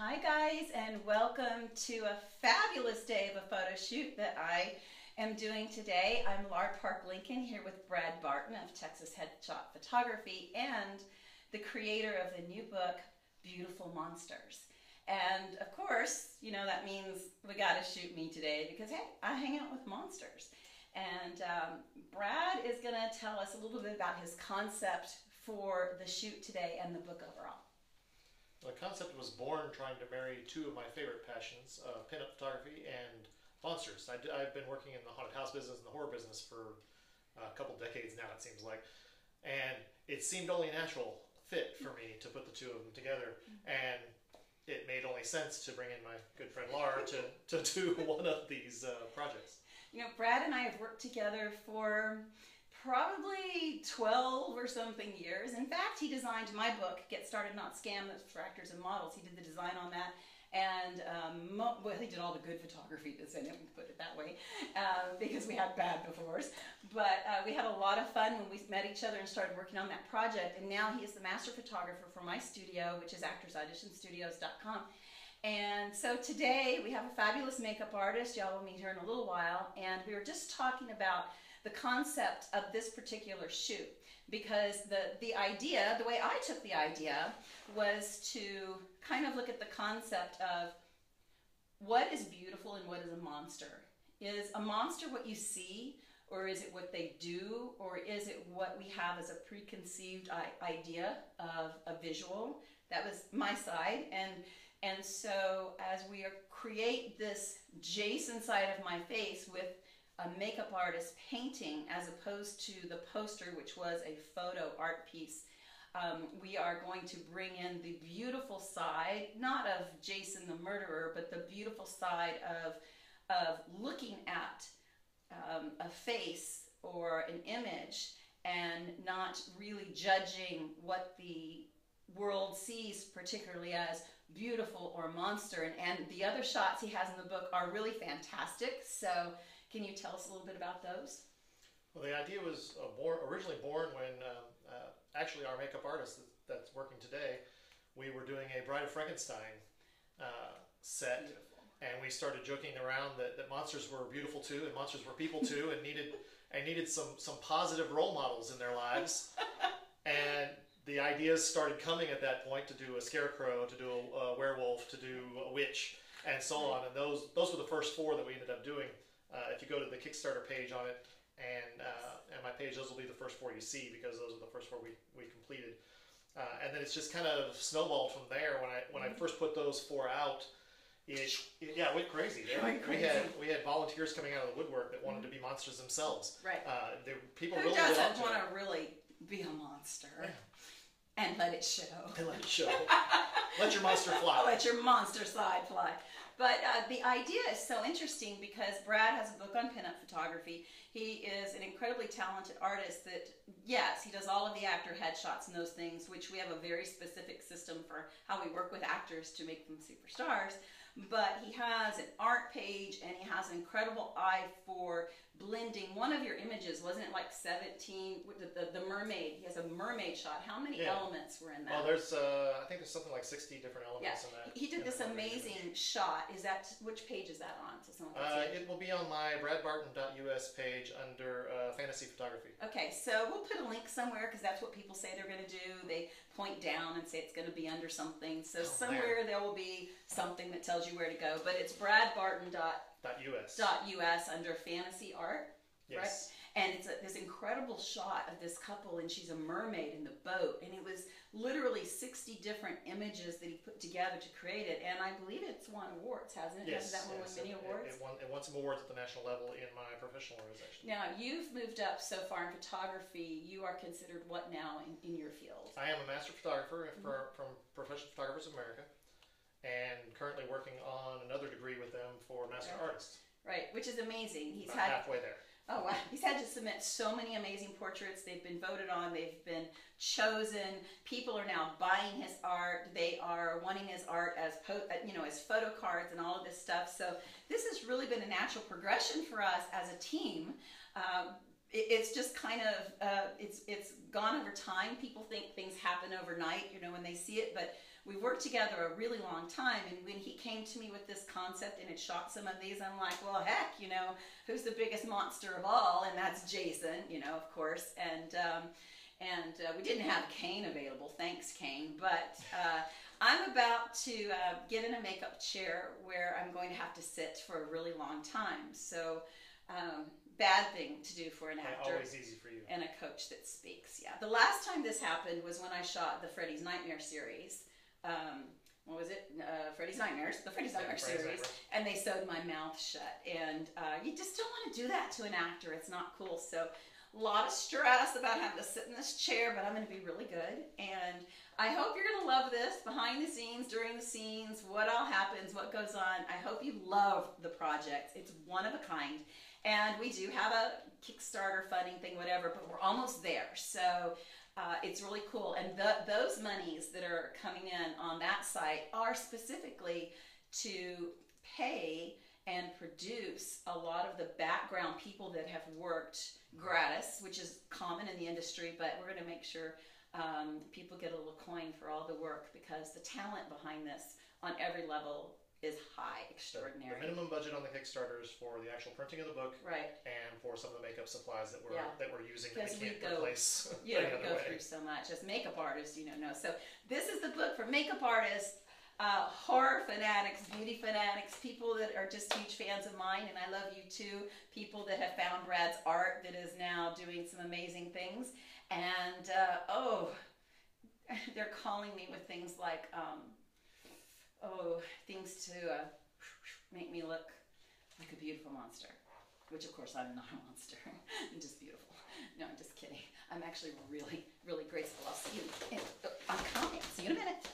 Hi guys and welcome to a fabulous day of a photo shoot that I am doing today. I'm Lar Park Lincoln here with Brad Barton of Texas Headshot Photography and the creator of the new book Beautiful Monsters. And of course, you know, that means we got to shoot me today because hey, I hang out with monsters. And um, Brad is going to tell us a little bit about his concept for the shoot today and the book overall. The concept was born trying to marry two of my favorite passions, uh, pinup photography and monsters. I, have been working in the haunted house business and the horror business for a couple decades now, it seems like. And it seemed only a natural fit for me to put the two of them together. And it made only sense to bring in my good friend Lar to, to do one of these uh, projects. You know, Brad and I have worked together for probably 12 or something years. In fact, he designed my book, Get Started Not Scammed, that's for actors and models. He did the design on that. And, um, well, he did all the good photography that's in it, we put it that way, uh, because we had bad befores. But uh, we had a lot of fun when we met each other and started working on that project. And now he is the master photographer for my studio, which is actorsauditionstudios.com. And so today we have a fabulous makeup artist. Y'all will meet her in a little while. And we were just talking about the concept of this particular shoot because the, the idea, the way I took the idea, was to kind of look at the concept of what is beautiful and what is a monster. Is a monster what you see, or is it what they do, or is it what we have as a preconceived idea of a visual? That was my side, and and so as we create this Jason side of my face with a makeup artist painting as opposed to the poster, which was a photo art piece. Um, we are going to bring in the beautiful side, not of Jason the murderer, but the beautiful side of, of looking at um, a face or an image and not really judging what the world sees particularly as beautiful or monster. And, and the other shots he has in the book are really fantastic. So can you tell us a little bit about those? Well, the idea was uh, born, originally born when um, uh, actually our makeup artist that's working today, we were doing a Bride of Frankenstein uh, set. Beautiful. And we started joking around that, that monsters were beautiful too, and monsters were people too, and needed and needed some some positive role models in their lives. and the ideas started coming at that point to do a scarecrow, to do a, a werewolf, to do a witch, and so on. And those those were the first four that we ended up doing. Uh, if you go to the Kickstarter page on it and uh, and my page, those will be the first four you see because those are the first four we, we completed. Uh, and then it's just kind of snowballed from there. When I when I mm-hmm. first put those four out, it, it yeah, it went crazy. There, went crazy. We had we had volunteers coming out of the woodwork that wanted to be monsters themselves. Right. Uh, people Who really doesn't want to really be a monster? Yeah. And let it show. And let it show. let your monster fly. Let your monster side fly. But uh, the idea is so interesting because Brad has a book on pinup photography. He is an incredibly talented artist that, yes, he does all of the actor headshots and those things, which we have a very specific system for how we work with actors to make them superstars. But he has an art page and he has an incredible eye for blending one of your images wasn't it like 17 the, the, the mermaid he has a mermaid shot how many yeah. elements were in that well there's uh, i think there's something like 60 different elements yeah. in that he did this amazing image. shot is that which page is that on so someone uh, it. it will be on my bradbarton.us page under uh, fantasy photography okay so we'll put a link somewhere because that's what people say they're going to do they point down and say it's going to be under something so oh, somewhere there. there will be something that tells you where to go but it's bradbarton.us .us. .us under fantasy art, yes. right? And it's a, this incredible shot of this couple, and she's a mermaid in the boat, and it was literally 60 different images that he put together to create it, and I believe it's won awards, hasn't it? Yes, Has that one yes, won many it, awards? It, won, it won some awards at the national level in my professional organization. Now, you've moved up so far in photography. You are considered what now in, in your field? I am a master photographer mm-hmm. for, from Professional Photographers of America and currently working on another degree with them for master right. artists. Right, which is amazing. He's About had halfway there. To submit so many amazing portraits. They've been voted on. They've been chosen. People are now buying his art. They are wanting his art as uh, you know as photo cards and all of this stuff. So this has really been a natural progression for us as a team. It, it's just kind of uh, it's it's gone over time. People think things happen overnight, you know, when they see it, but we've worked together a really long time. And when he came to me with this concept and it shot some of these, I'm like, well, heck, you know, who's the biggest monster of all? And that's Jason, you know, of course. And um, and uh, we didn't have Kane available. Thanks, Kane. But uh, I'm about to uh, get in a makeup chair where I'm going to have to sit for a really long time. So. Um, bad thing to do for an actor. Always easy for you. And a coach that speaks. Yeah. The last time this happened was when I shot the Freddy's Nightmare series. Um, what was it? Uh, Freddy's Nightmares, the Freddy's Nightmare series, and they sewed my mouth shut. And uh, you just don't want to do that to an actor. It's not cool. So a lot of stress about having to sit in this chair, but I'm going to be really good. And I hope you're going to love this behind the scenes, during the scenes, what all happens, what goes on. I hope you love the project. It's one of a kind. And we do have a Kickstarter funding thing, whatever, but we're almost there. So uh, it's really cool. And the, those monies that are coming in on that site are specifically to pay and produce a lot of the background people that have worked gratis, which is common in the industry, but we're going to make sure um, people get a little coin for all the work because the talent behind this on every level is high, extraordinary. The minimum budget on the Kickstarter is for the actual printing of the book, right, and for some of the makeup supplies that we're yeah. that we're using that we can't go, replace. Yeah, we go way. through so much as makeup artists, you know. No, so this is the book for makeup artists. Uh, horror fanatics, beauty fanatics, people that are just huge fans of mine, and I love you too. People that have found Brad's art that is now doing some amazing things. And uh, oh, they're calling me with things like um, oh, things to uh, make me look like a beautiful monster. Which, of course, I'm not a monster. I'm just beautiful. No, I'm just kidding. I'm actually really, really graceful. I'll see you in, I'm coming. See you in a minute.